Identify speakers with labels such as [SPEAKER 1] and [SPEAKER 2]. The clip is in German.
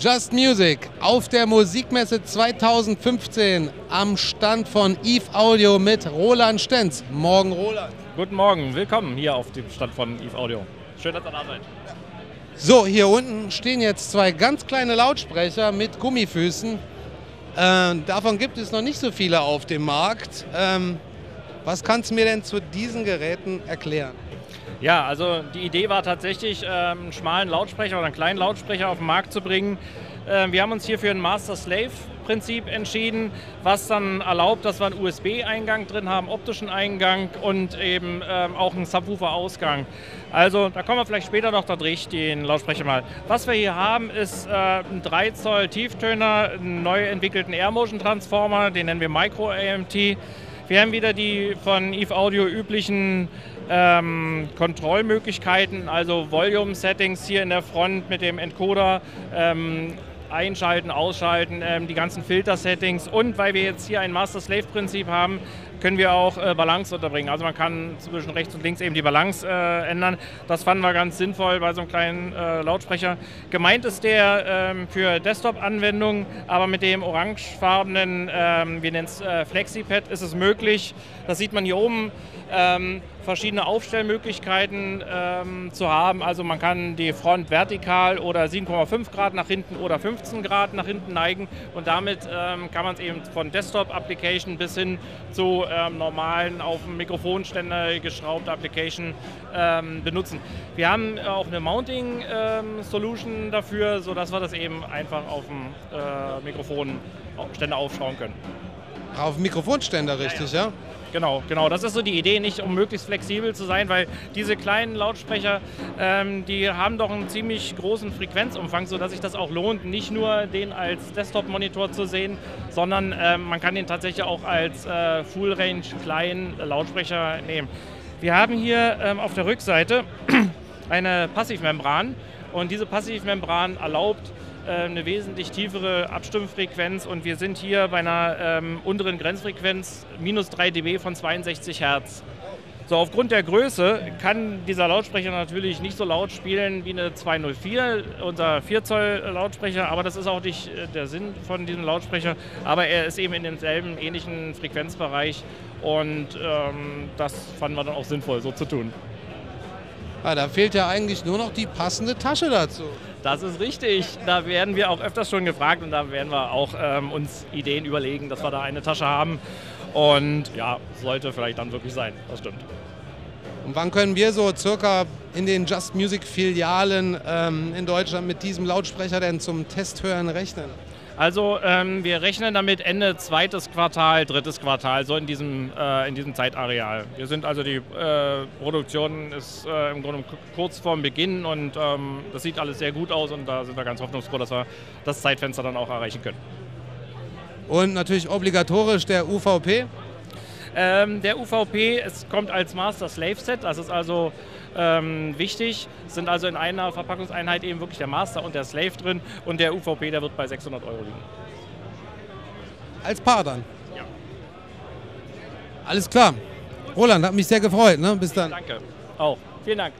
[SPEAKER 1] Just Music auf der Musikmesse 2015 am Stand von Eve Audio mit Roland Stenz. Morgen, Roland.
[SPEAKER 2] Guten Morgen, willkommen hier auf dem Stand von Eve Audio. Schön, dass ihr da seid.
[SPEAKER 1] So, hier unten stehen jetzt zwei ganz kleine Lautsprecher mit Gummifüßen. Äh, davon gibt es noch nicht so viele auf dem Markt. Ähm, was kannst du mir denn zu diesen Geräten erklären?
[SPEAKER 2] Ja, also die Idee war tatsächlich, ähm, einen schmalen Lautsprecher oder einen kleinen Lautsprecher auf den Markt zu bringen. Ähm, wir haben uns hier für ein Master-Slave-Prinzip entschieden, was dann erlaubt, dass wir einen USB-Eingang drin haben, optischen Eingang und eben ähm, auch einen Subwoofer-Ausgang. Also da kommen wir vielleicht später noch, da drehe ich den Lautsprecher mal. Was wir hier haben, ist äh, ein 3 Zoll Tieftöner, einen neu entwickelten Air-Motion-Transformer, den nennen wir Micro-AMT. Wir haben wieder die von Eve Audio üblichen ähm, Kontrollmöglichkeiten, also Volume-Settings hier in der Front mit dem Encoder. Ähm, einschalten, ausschalten, ähm, die ganzen Filter-Settings und weil wir jetzt hier ein Master-Slave-Prinzip haben, können wir auch äh, Balance unterbringen. Also man kann zwischen rechts und links eben die Balance äh, ändern. Das fanden wir ganz sinnvoll bei so einem kleinen äh, Lautsprecher. Gemeint ist der ähm, für Desktop-Anwendungen, aber mit dem orangefarbenen, ähm, wir nennen es äh, FlexiPad, ist es möglich, das sieht man hier oben, ähm, verschiedene Aufstellmöglichkeiten ähm, zu haben. Also man kann die Front vertikal oder 7,5 Grad nach hinten oder 15 Grad nach hinten neigen und damit ähm, kann man es eben von Desktop-Application bis hin zu ähm, normalen auf dem Mikrofonständer geschraubte Application ähm, benutzen. Wir haben auch eine Mounting-Solution ähm, dafür, sodass wir das eben einfach auf dem äh, Mikrofonständer aufschauen können.
[SPEAKER 1] Auf dem Mikrofonständer, richtig, ja? ja?
[SPEAKER 2] Genau, genau. Das ist so die Idee, nicht um möglichst flexibel zu sein, weil diese kleinen Lautsprecher, ähm, die haben doch einen ziemlich großen Frequenzumfang, sodass sich das auch lohnt, nicht nur den als Desktop-Monitor zu sehen, sondern ähm, man kann den tatsächlich auch als äh, Full-Range kleinen Lautsprecher nehmen. Wir haben hier ähm, auf der Rückseite eine Passivmembran und diese Passivmembran erlaubt eine wesentlich tiefere Abstimmfrequenz und wir sind hier bei einer ähm, unteren Grenzfrequenz minus 3 dB von 62 Hertz. So, aufgrund der Größe kann dieser Lautsprecher natürlich nicht so laut spielen wie eine 204, unser 4 Zoll Lautsprecher, aber das ist auch nicht äh, der Sinn von diesem Lautsprecher. Aber er ist eben in demselben ähnlichen Frequenzbereich und ähm, das fanden wir dann auch sinnvoll, so zu tun.
[SPEAKER 1] Ja, da fehlt ja eigentlich nur noch die passende Tasche dazu.
[SPEAKER 2] Das ist richtig. Da werden wir auch öfters schon gefragt und da werden wir auch ähm, uns Ideen überlegen, dass wir da eine Tasche haben. Und ja, sollte vielleicht dann wirklich sein. Das stimmt.
[SPEAKER 1] Und wann können wir so circa in den Just Music Filialen ähm, in Deutschland mit diesem Lautsprecher denn zum Testhören rechnen?
[SPEAKER 2] Also ähm, wir rechnen damit Ende zweites Quartal, drittes Quartal, so in diesem, äh, in diesem Zeitareal. Wir sind also die äh, Produktion ist äh, im Grunde kurz vorm Beginn und ähm, das sieht alles sehr gut aus und da sind wir ganz hoffnungsfroh, dass wir das Zeitfenster dann auch erreichen können.
[SPEAKER 1] Und natürlich obligatorisch der UVP?
[SPEAKER 2] Ähm, der UVP, es kommt als Master Slave Set, das ist also ähm, wichtig. Sind also in einer Verpackungseinheit eben wirklich der Master und der Slave drin und der UVP, der wird bei 600 Euro liegen.
[SPEAKER 1] Als Paar dann?
[SPEAKER 2] Ja.
[SPEAKER 1] Alles klar. Roland, hat mich sehr gefreut. Ne? Bis dann.
[SPEAKER 2] Danke. Auch. Vielen Dank.